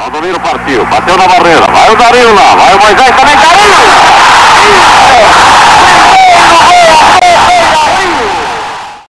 Valdomiro partiu, bateu na barreira, vai o Dario lá, vai o Moisés!